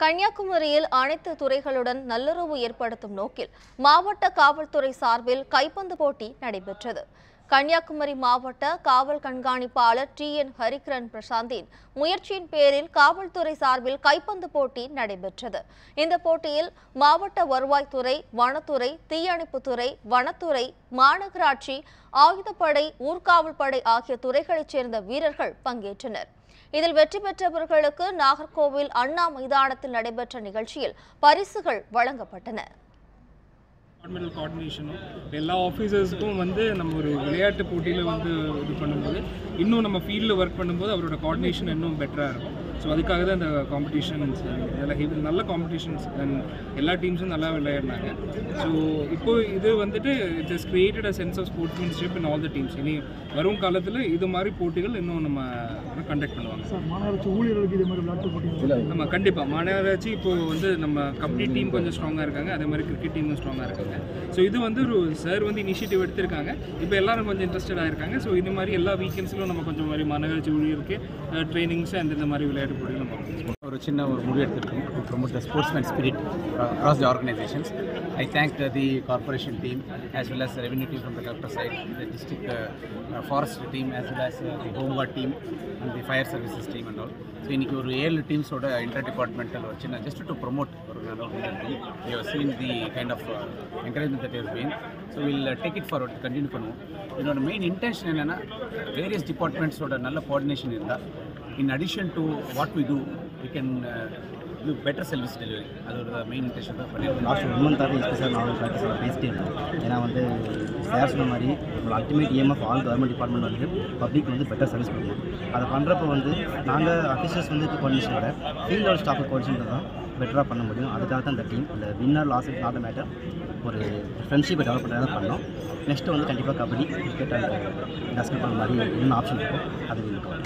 கன்னியாகுமரியில் அனைத்து துறைகளுடன் நல்லுறவு ஏற்படுத்தும் நோக்கில் மாவட்ட காவல்துறை சார்பில் கைப்பந்து போட்டி நடைபெற்றது. கன்னியாகுமரி மாவட்ட காவல் கண்காணிப்பாளர் டி என் ஹரிகிரண் பிரசாந்தின் முயற்சியின் பேரில் காவல்துறை சார்பில் கைப்பந்து போட்டி நடைபெற்றது. இந்த போட்டியில் மாவட்ட வருவாய்த்துறை வனத்துறை தீயணைப்புத்துறை வனத்துறை மாநகராட்சி ஆயுதப்படை ஊர்காவல் படை ஆகிய துறைகளைச் சேர்ந்த வீரர்கள் பங்கேற்றனர். இதில் வெற்றி பெற்றவர்களுக்கு நாகர்கோவில் அண்ணா மைதானத்தில் நடைபெற்ற நிகழ்ச்சியில் பரிசுகள் வழங்கப்பட்டன. டிபார்ட்மெண்டல் கோஆர்டினேஷனும் எல்லா ஆஃபீஸர்ஸுக்கும் வந்து நம்ம ஒரு விளையாட்டு போட்டியில் வந்து இது பண்ணும்போது இன்னும் நம்ம ஃபீல்டில் ஒர்க் பண்ணும்போது அவரோட கோஆர்டினேஷன் இன்னும் பெட்டராக இருக்கும். ஸோ அதுக்காக தான் இந்த காம்படிஷன்ஸ் இதெல்லாம் இது நல்ல காம்படிஷன்ஸ் அண்ட் எல்லா டீம்ஸும் நல்லா விளையாடினாங்க. ஸோ இப்போ இது வந்துட்டு it is created a sense of sportsmanship in all the teams இனி வரும் காலத்தில் இது மாதிரி போட்டிகள் இன்னும் நம்ம கண்டக்ட் பண்ணுவாங்க. சார் மாநகராட்சி ஊழியர்களுக்கு இதே மாதிரி விளையாட்டு போட்டிகள் நம்ம கண்டிப்பாக மாநகராட்சி இப்போ வந்து நம்ம கபடி டீம் கொஞ்சம் ஸ்ட்ராங்காக இருக்காங்க. அதே மாதிரி கிரிக்கெட் டீமும் ஸ்ட்ராங்காக இருக்காங்க. ஸோ இது வந்து ஒரு சார் வந்து இனிஷியேட்டிவ் எடுத்திருக்காங்க. இப்போ எல்லாரும் கொஞ்சம் இன்ட்ரெஸ்டடாக இருக்காங்க. ஸோ இந்த மாதிரி எல்லா வீக்கெண்ட்ஸ்லையும் நம்ம கொஞ்சம் மாதிரி மாநகராட்சி ஊழியருக்கு ட்ரைனிங்ஸ் அந்த இந்த மாதிரி விளையாட்டு போட்டிகள் நம்ம organize ஒரு சின்ன ஒரு முடிவு எடுத்திருக்கோம் to promote the sportsman spirit across the organizations. I thank uh, the corporation team as well as the revenue team from the collector side, the district uh, uh, forest team as well as uh, the home guard team and the fire services team and all. So இன்றைக்கி ஒரு ஏழு டீம்ஸோட inter departmental ஒரு சின்ன just to promote ஒரு நல்ல ஒரு முன்னெடுப்பு you have seen the kind of encouragement that use been so will take it forward continue பண்ணுவோம் இதோட மெயின் இன்டென்ஷன் என்னென்னா வேரியஸ் டிபார்ட்மெண்ட்ஸோட நல்ல கோஆர்டினேஷன் இருந்தால் in addition to what we do we can இது பெட்டர் சர்வீஸ் டெலிவரி அதோட main intention தான் பண்ணியிருக்கோம் லாஸ்ட் ஒன் மந்த்தாக ஸ்பெஷல் நாலேஜ் ப்ராக்டிஸில் பேசிட்டே இருந்தோம் ஏன்னா வந்து சார் சொன்ன மாதிரி நம்மளோட ultimate aim of all government department வந்து பப்ளிக் வந்து பெட்டர் சர்வீஸ் பண்ணணும் அதை பண்ணுறப்போ வந்து நாங்கள் அஃபிஷியல்ஸ் வந்து கோஆர்டினேஷன் விட ஃபீல்டோட ஸ்டாஃப் கோஆர்டினேஷன் தான் பெட்டராக பண்ண முடியும். அதுக்காக தான் இந்த டீம் இந்த winner loss it not matter ஒரு ஃப்ரெண்ட்ஷிப்பை டெவலப் பண்ணுறதா தான் பண்ணோம். நெக்ஸ்ட்டு வந்து கண்டிப்பாக kabaddi cricket and basketball மாதிரி இன்னும் ஆப்ஷன் இருக்கும். அது இருக்கும்